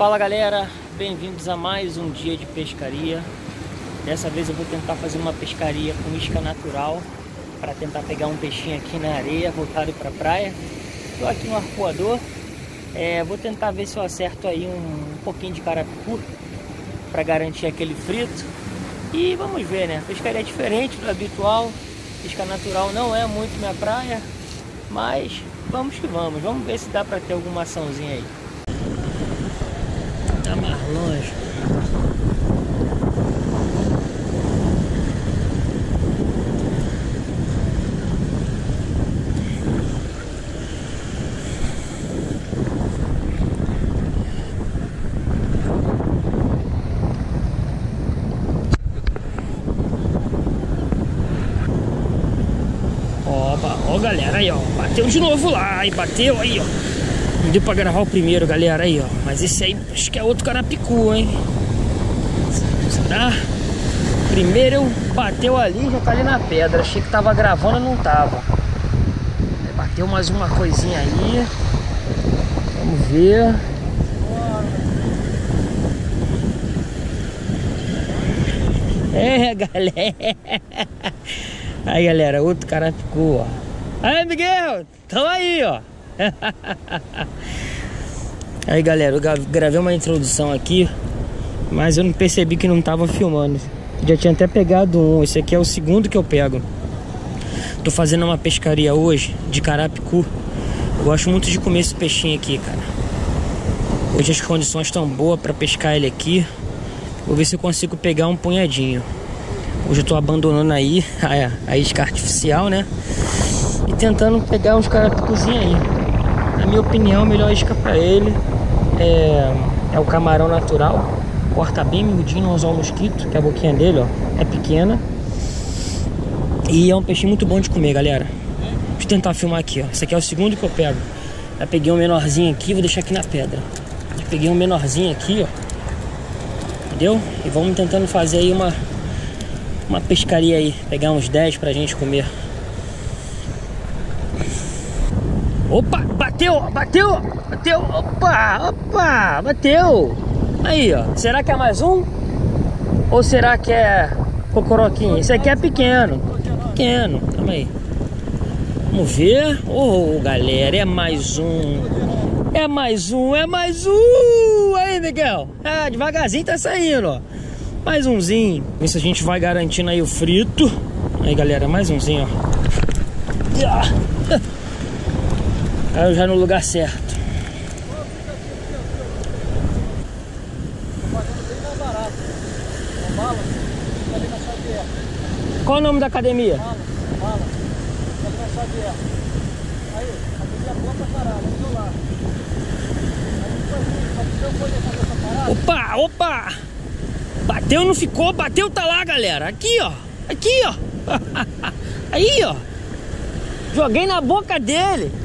Fala galera, bem-vindos a mais um dia de pescaria. Dessa vez eu vou tentar fazer uma pescaria com isca natural para tentar pegar um peixinho aqui na areia, voltado para a praia. Estou aqui no arcoador, é, vou tentar ver se eu acerto aí um, um pouquinho de carapicu para garantir aquele frito. E vamos ver, né? Pescaria é diferente do habitual, isca natural não é muito minha praia, mas vamos que vamos. Vamos ver se dá para ter alguma açãozinha aí longe. Ó, ó galera, aí ó, bateu de novo lá, e bateu aí ó. Não deu pra gravar o primeiro, galera, aí, ó. Mas esse aí, acho que é outro carapicu, hein? Será? Primeiro eu bateu ali, já tá ali na pedra. Achei que tava gravando, não tava. Bateu mais uma coisinha aí. Vamos ver. É, galera. Aí, galera, outro carapicu, ó. Aí, Miguel, tamo aí, ó. Aí galera, eu gravei uma introdução aqui Mas eu não percebi que não tava filmando. Já tinha até pegado um Esse aqui é o segundo que eu pego. Tô fazendo uma pescaria hoje De carapicu. Eu gosto muito de comer esse peixinho aqui, cara. Hoje as condições estão boas para pescar ele aqui. Vou ver se eu consigo pegar um punhadinho. Hoje eu tô abandonando aí a, a isca artificial, né? E tentando pegar uns carapicuzinhos aí na minha opinião, a melhor isca para ele é, é, o camarão natural. Corta bem miudinho, não usar o mosquito, que a boquinha dele ó, é pequena. E é um peixe muito bom de comer, galera. Deixa eu tentar filmar aqui, ó. Esse aqui é o segundo que eu pego. Já peguei um menorzinho aqui, vou deixar aqui na pedra. Já peguei um menorzinho aqui, ó. Entendeu? E vamos tentando fazer aí uma, uma pescaria aí. Pegar uns 10 pra gente comer. Opa, bateu, bateu, bateu, opa, opa, bateu. Aí, ó. Será que é mais um? Ou será que é cocoroquinho? Esse aqui é pequeno. Pequeno, calma aí. Vamos ver. Oh, galera, é mais um. É mais um, é mais um. Aí, Miguel. Ah, devagarzinho tá saindo, ó. Mais umzinho. Isso a gente vai garantindo aí o frito. Aí, galera, mais umzinho, ó. Caiu já no lugar certo. Qual o nome da academia? Aí, academia boa pra. Opa, opa! Bateu, não ficou, bateu, tá lá, galera. Aqui, ó. Aqui, ó. Aí, ó. Joguei na boca dele.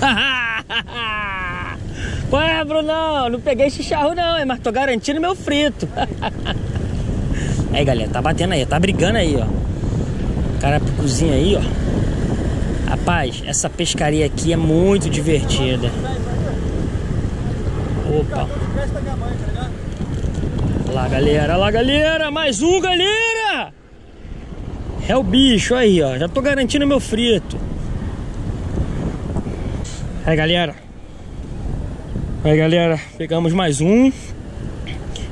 Ué, Brunão, não peguei chicharro não, mas tô garantindo meu frito. aí, galera, tá batendo aí, tá brigando aí, ó. Carapicuzinho aí, ó. Rapaz, essa pescaria aqui é muito divertida. Opa. Olha lá, galera, olha lá, galera. Mais um, galera. É o bicho aí, ó. Já tô garantindo meu frito. Aí galera. Aí galera, pegamos mais um.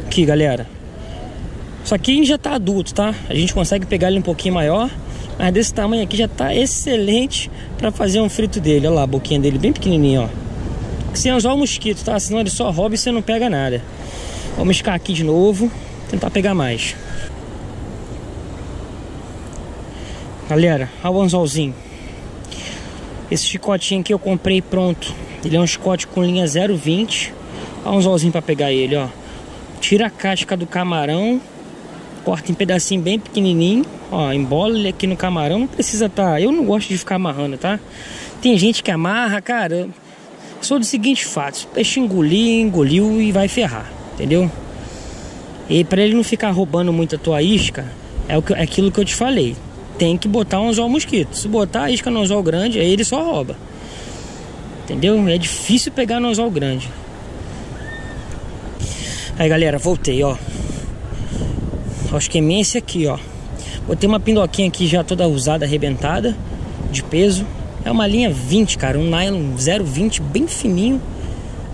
Aqui galera. Isso aqui já tá adulto, tá? A gente consegue pegar ele um pouquinho maior Mas desse tamanho aqui já tá excelente Pra fazer um frito dele. Olha lá a boquinha dele bem pequenininho, ó. Sem usar o mosquito, tá? Senão ele só rouba e você não pega nada. Vamos ficar aqui de novo Tentar pegar mais. Galera, olha o anzolzinho esse chicotinho aqui eu comprei pronto. Ele é um chicote com linha 0,20. Olha um anzolzinho para pegar ele, ó. Tira a casca do camarão. Corta em pedacinho bem pequenininho. Ó, embola ele aqui no camarão. Não precisa tá... Eu não gosto de ficar amarrando, tá? Tem gente que amarra, cara. Sou do seguinte fato. O peixe engolir, engoliu e vai ferrar. Entendeu? E para ele não ficar roubando muito a tua isca, é, o que, é aquilo que eu te falei tem que botar um anzol mosquito. Se botar a isca no anzol grande, aí ele só rouba. Entendeu? É difícil pegar no anzol grande. Aí galera, voltei, ó. Acho que é esse aqui, ó. Botei uma pindoquinha aqui já toda usada, arrebentada, de peso. É uma linha 20, cara, um nylon 020 bem fininho,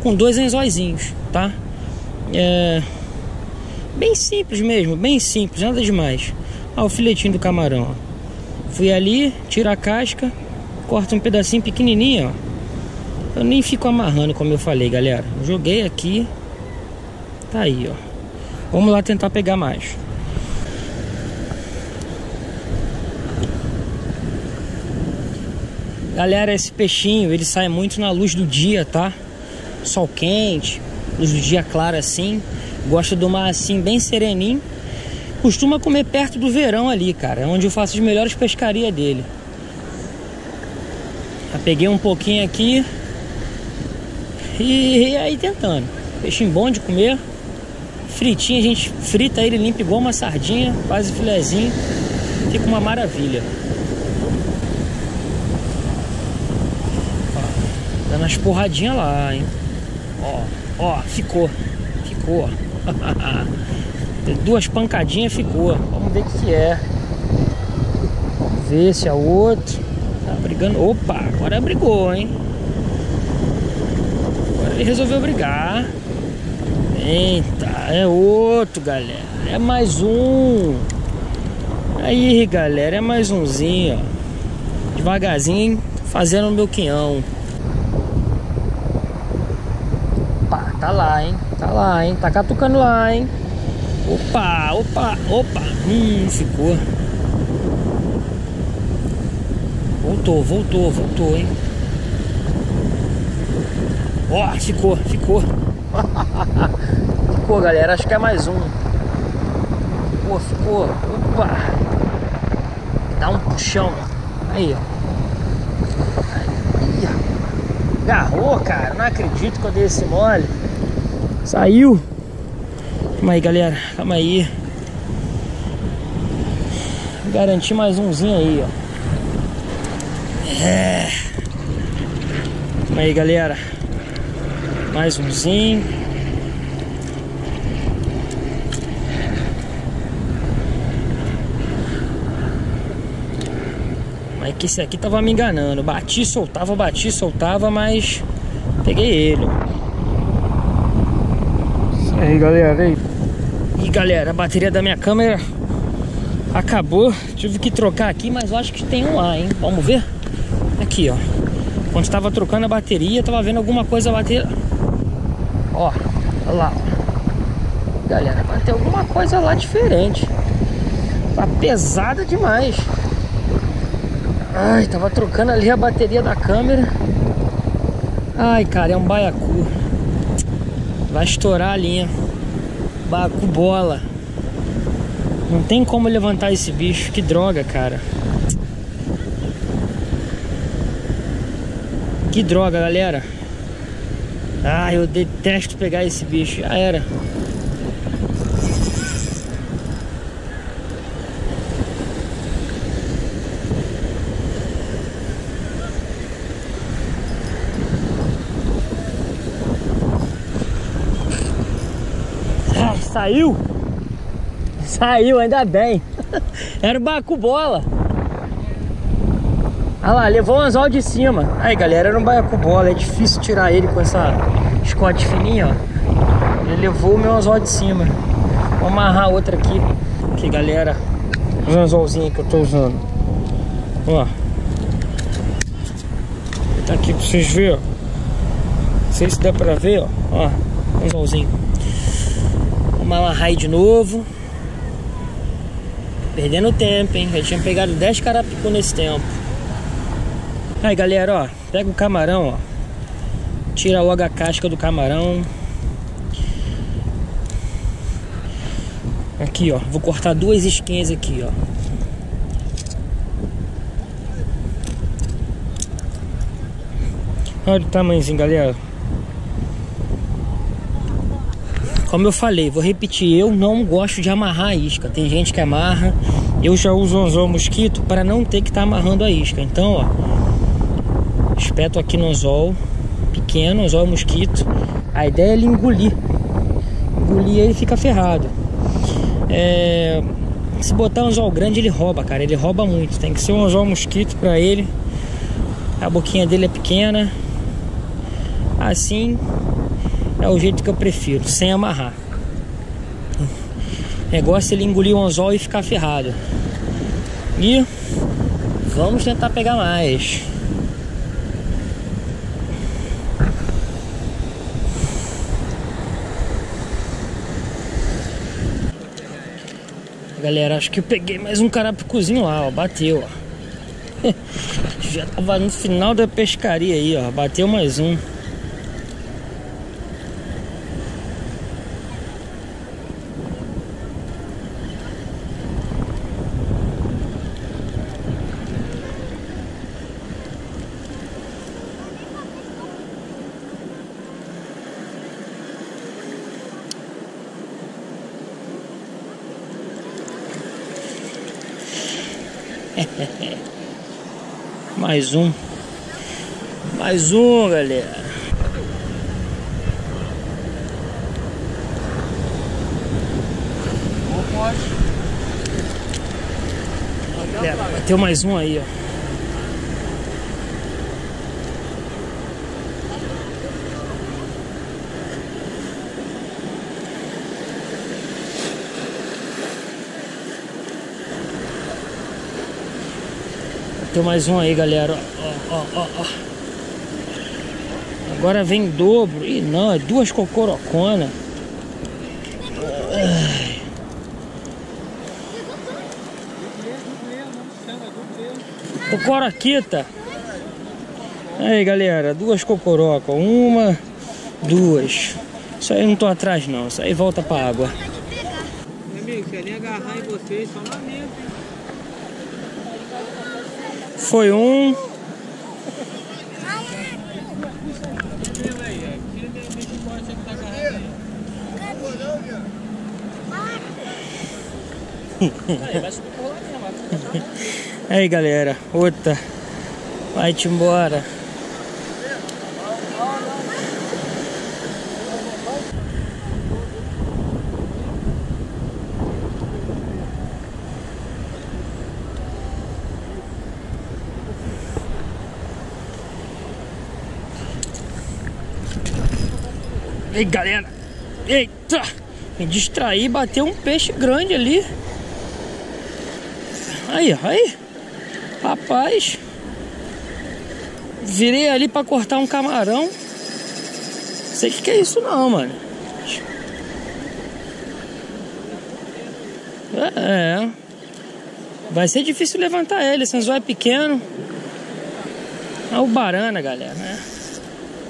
com dois anzóizinhos, tá? É... Bem simples mesmo, bem simples, nada demais. Ó, o filetinho do camarão, ó. Fui ali, tira a casca, corta um pedacinho pequenininho, ó. Eu nem fico amarrando, como eu falei, galera. Joguei aqui, tá aí, ó. Vamos lá tentar pegar mais. Galera, esse peixinho, ele sai muito na luz do dia, tá? Sol quente, luz do dia clara assim. Gosta do mar assim, bem sereninho. Costuma comer perto do verão ali, cara. É onde eu faço as melhores pescarias dele. Já peguei um pouquinho aqui. E, e aí tentando. Peixinho bom de comer. Fritinho, a gente frita ele limpa igual uma sardinha, quase filezinho. Fica uma maravilha. Dando as porradinhas lá, hein? Ó, ó, ficou. Ficou. Duas pancadinhas ficou. Vamos ver o que, é. Vamos ver se é outro. Tá brigando. Opa, agora brigou, hein? Agora ele resolveu brigar. Eita, é outro, galera. É mais um. Aí, galera, é mais umzinho, ó. Devagarzinho, fazendo o meu quinhão. Tá lá, hein? Tá lá, hein? Tá catucando lá, hein? Opa, opa, opa. Hum, ficou. Voltou, voltou, voltou, hein? Ó, oh, ficou, ficou. ficou, galera. Acho que é mais um. Ficou, ficou. Opa. Dá um puxão. Aí, ó. Agarrou, cara. Não acredito que eu dei esse mole. Saiu. Calma aí, galera. Calma aí. Garanti mais umzinho aí, ó. É. Calma aí, galera. Mais umzinho. Mas que esse aqui tava me enganando. Bati, soltava, bati, soltava, mas peguei ele. E aí galera, aí. E galera, a bateria da minha câmera acabou. Tive que trocar aqui, mas eu acho que tem um lá, hein? Vamos ver? Aqui, ó. Quando estava trocando a bateria, tava vendo alguma coisa bater. Ó, olha lá, ó. Galera, bateu alguma coisa lá diferente. Tá pesada demais. Ai, tava trocando ali a bateria da câmera. Ai, cara, é um baiacu. Vai estourar a linha. Baco bola. Não tem como levantar esse bicho. Que droga, cara. Que droga, galera. Ah, eu detesto pegar esse bicho. Já era. Saiu? Saiu, ainda bem. Era o bacu bola. Olha lá, levou o anzol de cima. Aí, galera, era um baiacu bola. É difícil tirar ele com essa escote fininha, ó. Ele levou o meu anzol de cima. Vou amarrar outra aqui. Aqui, galera. Os anzolzinhos que eu tô usando. Ó. Tá aqui pra vocês verem, ó. Não sei se dá pra ver, ó. Ó, anzolzinho. Vamos amarrar de novo. Perdendo tempo, hein? Já tinha pegado 10 carapicu nesse tempo. Aí, galera, ó. Pega o camarão, ó. Tira logo a casca do camarão. Aqui, ó. Vou cortar duas esquinhas aqui, ó. Olha o tamanhozinho, galera. Como eu falei, vou repetir, eu não gosto de amarrar a isca. Tem gente que amarra. Eu já uso anzol mosquito para não ter que estar tá amarrando a isca. Então, ó, espeto aqui no anzol pequeno, anzol mosquito. A ideia é ele engolir. engolir ele fica ferrado. É, se botar um anzol grande ele rouba, cara, ele rouba muito. Tem que ser um anzol mosquito pra ele. A boquinha dele é pequena. Assim é o jeito que eu prefiro, sem amarrar. O negócio é ele engolir o anzol e ficar ferrado. E vamos tentar pegar mais. Galera, acho que eu peguei mais um carapicuzinho lá, ó. Bateu, ó. Já tava no final da pescaria aí, ó. Bateu mais um. Mais um. Mais um, galera. É, bateu mais um aí, ó. Tem mais um aí, galera. Ó, ó, ó, ó. Agora vem dobro. Ih, não, é duas cocorocona. Cocoroquita. Aí, galera, duas cocorocas. Uma, duas. Isso aí não tô atrás, não. Isso aí volta pra água. Meu amigo, se ele agarrar em vocês, só lamento, hein? Foi um. Aí galera, outra. Vai-te embora. Ei, galera. Eita. Me distraí, bateu um peixe grande ali. Aí, aí. Rapaz. Virei ali pra cortar um camarão. Sei que que é isso não, mano. É. Vai ser difícil levantar ele, esse anzol é pequeno. É o barana, galera, né?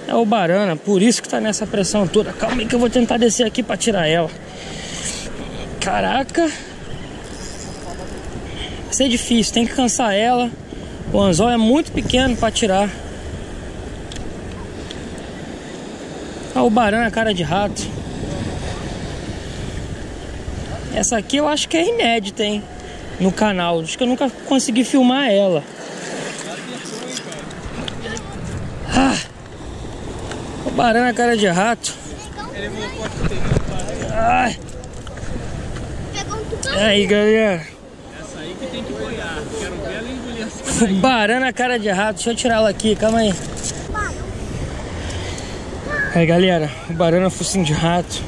É o barana, por isso que tá nessa pressão toda. Calma aí que eu vou tentar descer aqui pra tirar ela. Caraca. Vai ser difícil, tem que cansar ela. O anzol é muito pequeno pra tirar. Olha o barana, cara de rato. Essa aqui eu acho que é inédita, hein? No canal. Acho que eu nunca consegui filmar ela. Barana cara de rato. Ai. Aí, galera. Essa aí que tem que boiar. Quero ver ela engolir essa Barana cara de rato. Deixa eu tirar ela aqui, calma aí. Aí, galera. Barana focinho de rato.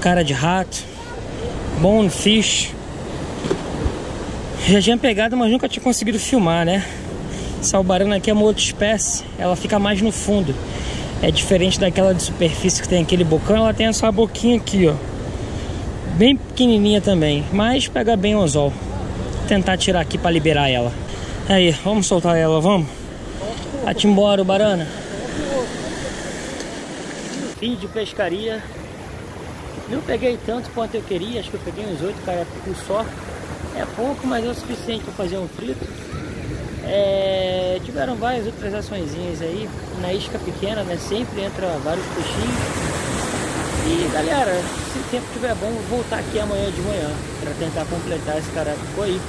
Cara de rato. Bone fish. Já tinha pegado, mas nunca tinha conseguido filmar, né? Essa albarana aqui é uma outra espécie. Ela fica mais no fundo. É diferente daquela de superfície que tem aquele bocão, ela tem essa boquinha aqui, ó. Bem pequenininha também, mas pega bem o anzol. Vou tentar tirar aqui para liberar ela. Aí, vamos soltar ela, vamos? Vai-te embora, o barana. Fim de pescaria. Não peguei tanto quanto eu queria, acho que eu peguei uns oito carapicus só. É pouco, mas é o suficiente para fazer um frito. É, tiveram várias outras açõezinhas aí, na isca pequena, né? Sempre entra vários peixinhos. E galera, se o tempo estiver bom, vou voltar aqui amanhã de manhã para tentar completar esse carapicu aí.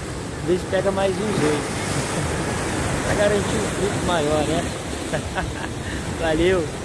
Ver se pega mais uns oito. para garantir um fruto maior, né? Valeu!